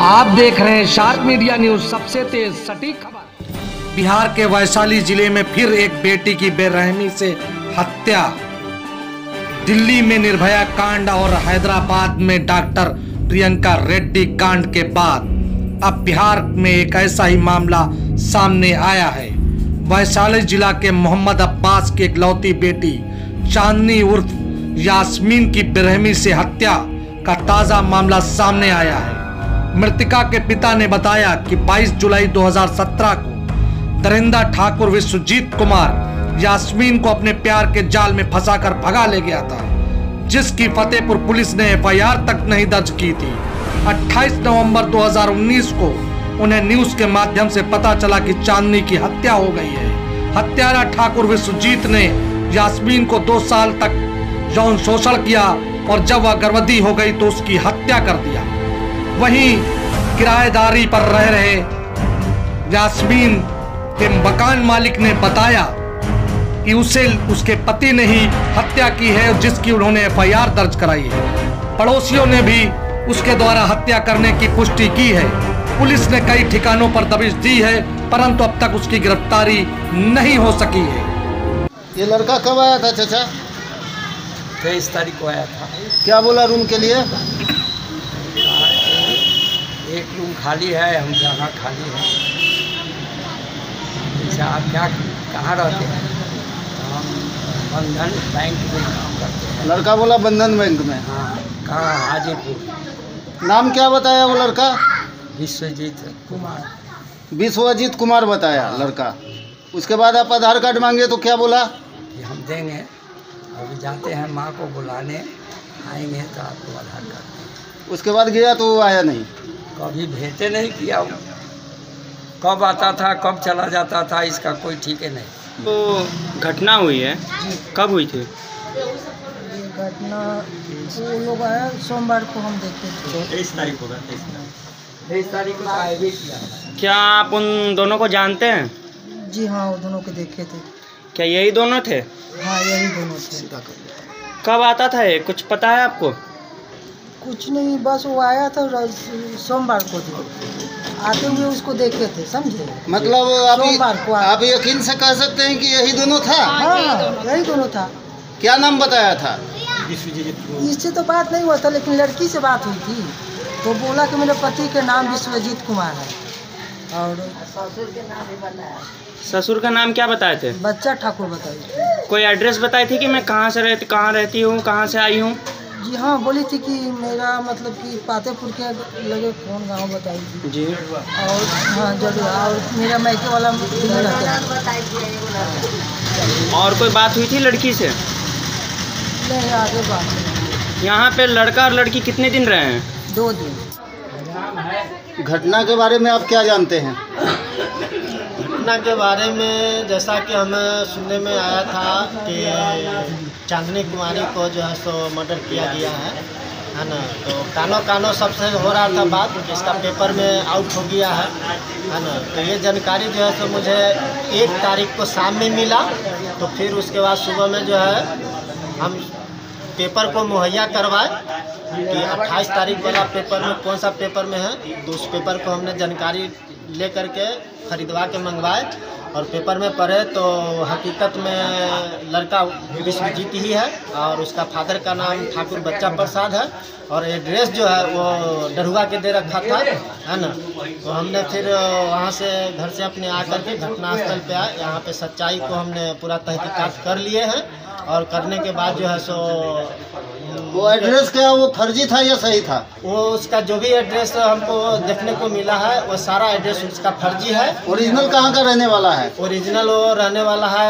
आप देख रहे हैं शार्क मीडिया न्यूज़ सबसे तेज सटीक खबर। बिहार के वैशाली ज़िले में फिर एक बेटी की बेरहमी से हत्या। दिल्ली में निर्भया कांड और हैदराबाद में डॉक्टर प्रियंका रेड्डी कांड के बाद। अब बिहार में एक ऐसा ही मामला सामने आया है। वैशाली जिला के मोहम्मद अब्बास की इकलौती बेटी, चांदनी उर्फ़ यास्मीन की बेरहमी से हत्या का ताज़ा मामला सामने आया है। मृतिका के पिता ने बताया कि 22 जुलाई 2017 को दरिंदा ठाकुर विश्वजीत कुमार यास्मीन को अपने प्यार के जाल में फंसाकर भगा ले गया था, जिसकी फतेहपुर पुलिस ने एफआईआर तक नहीं दर्ज की थी। 28 नवंबर 2019 को उन्हें न्यूज़ के माध्यम से पता चला कि चांदनी की हत्या हो गई है। हत्यारा ठाकुर विश्वजीत ने यास्मीन को दो साल तक यौन शोषण किया और जब वह गर्भवती हो गई तो उसकी हत्या कर दिया। वहीं किराएदारी पर रह रहे यास्मीन के मकान मालिक ने बताया कि उसे उसके पति ने ही हत्या की है जिसकी उन्होंने एफआईआर दर्ज कराई है। पड़ोसियों ने भी उसके द्वारा हत्या करने की पुष्टि की है। पुलिस ने कई ठिकानों पर दबिश दी है परंतु अब तक उसकी गिरफ्तारी नहीं हो सकी है। ये लड़का कब आया था चाचा? तेईस तारीख को आया था। क्या बोला रूम के लिए? एक रूम खाली है हम जगह खाली है। अच्छा आप क्या कहाँ रहते हैं? तो हम बंधन बैंक में काम करते हैं। लड़का बोला बंधन बैंक में। हाँ कहाँ? हाजीपुर। नाम क्या बताया वो लड़का? विश्वजीत कुमार। विश्वजीत कुमार बताया लड़का। उसके बाद आप आधार कार्ड मांगे तो क्या बोला? कि हम देंगे। अभी जाते हैं माँ को बुलाने आएँगे तो आपको आधार कार्ड। उसके बाद गया तो वो आया नहीं। कभी भेंटे नहीं किया वो कब आता था कब चला जाता था इसका कोई ठीक है नहीं। तो घटना हुई है। कब हुई थी? घटना वो लोग आया सोमवार को हम देखे थे। तेईस तारीख होगा तेईस तारीख को। आए क्या आप उन दोनों को जानते हैं? जी हाँ वो दोनों के देखे थे। क्या यही दोनों थे? हाँ यही दोनों थे। कब आता था ये? कुछ पता है आपको? कुछ नहीं बस वो आया था सोमवार को थे आते हुए उसको देखे थे समझे? मतलब आप सोमवार को आप यकीन से कह सकते हैं कि यही दोनों था? हाँ हाँ यही दोनों था। क्या नाम बताया था? इससे तो बात नहीं हुआ था लेकिन लड़की से बात हुई थी। तो बोला कि मेरे पति के नाम विश्वजीत कुमार है। और ससुर का नाम क्या बताए थे? बच्चा ठाकुर बताई थी कोई एड्रेस बताई थी कि मैं कहाँ से रहती कहाँ रहती हूँ कहाँ से आई हूँ? जी हाँ बोली थी कि मेरा मतलब कि पातेपुर के लगे कौन गाँव बताई थी। जी। और हाँ ज़रूर और मेरा मैके वाला और कोई बात हुई थी लड़की से? नहीं आगे बात यहाँ पे लड़का और लड़की कितने दिन रहे हैं? दो दिन। घटना के बारे में आप क्या जानते हैं? घटना के बारे में जैसा कि हमें सुनने में आया था कि चांदनी कुमारी को जो है सो मर्डर किया गया है है ना? तो कानो कानो सबसे हो रहा था बात कि इसका पेपर में आउट हो गया है है ना? तो ये जानकारी जो है सो मुझे एक तारीख को शाम में मिला तो फिर उसके बाद सुबह में जो है हम पेपर को मुहैया करवाए कि 28 तारीख वाला पेपर में कौन सा पेपर में है? तो उस पेपर को हमने जानकारी लेकर के खरीदवा के मंगवाए। और पेपर में पढ़े तो हकीकत में लड़का विश्वजीत ही है और उसका फादर का नाम ठाकुर बच्चा प्रसाद है और एड्रेस जो है वो डरुआ के दे रखा था है ना? तो हमने फिर वहाँ से घर से अपने आकर के घटनास्थल पे आए। यहाँ पे सच्चाई को हमने पूरा तहकीकात कर लिए हैं और करने के बाद जो है सो वो एड्रेस क्या वो फर्जी था या सही था? वो उसका जो भी एड्रेस हमको देखने को मिला है वो सारा एड्रेस उसका फर्जी है। ओरिजिनल कहाँ का रहने वाला है? ओरिजिनल वो रहने वाला है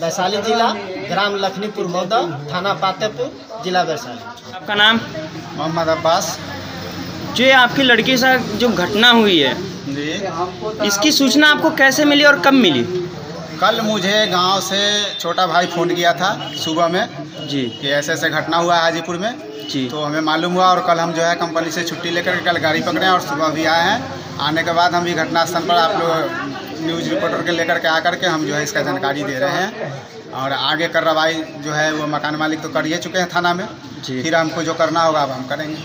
वैशाली जिला ग्राम लखनीपुर मौदा थाना पातेपुर जिला वैशाली। आपका नाम? मोहम्मद अब्बास। जो आपकी लड़की से जो घटना हुई है इसकी सूचना आपको कैसे मिली और कब मिली? कल मुझे गाँव से छोटा भाई फ़ोन किया था सुबह में जी। कि ऐसे ऐसे घटना हुआ है हाजीपुर में। जी। तो हमें मालूम हुआ और कल हम जो है कंपनी से छुट्टी लेकर कल गाड़ी पकड़े और सुबह भी आए हैं। आने के बाद हम भी घटनास्थल पर आप लोग न्यूज़ रिपोर्टर के लेकर के आकर के हम जो है इसका जानकारी दे रहे हैं। और आगे कार्रवाई जो है वो मकान मालिक तो कर ही चुके हैं थाना में। जी। फिर हमको जो करना होगा अब हम करेंगे।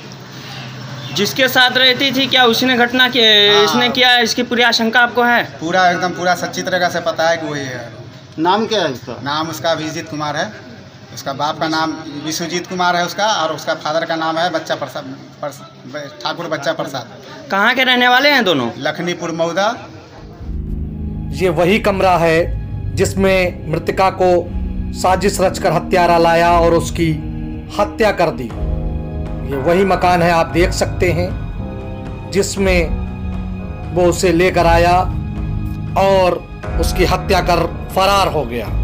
जिसके साथ रहती थी क्या उसने घटना की हाँ। इसने किया है? इसकी पूरी आशंका आपको है? पूरा एकदम पूरा सच्ची तरीके से पता है कि वही है। नाम क्या है उसका? नाम उसका अभिजीत कुमार है। उसका बाप का नाम विश्वजीत कुमार है उसका और उसका फादर का नाम है बच्चा प्रसाद ठाकुर बच्चा प्रसाद। कहाँ के रहने वाले हैं दोनों? लखनीपुर मऊदा ये वही कमरा है जिसमें मृतिका को साजिश रचकर हत्यारा लाया और उसकी हत्या कर दी। ये वही मकान है, आप देख सकते हैं, जिसमें वो उसे लेकर आया और उसकी हत्या कर फरार हो गया।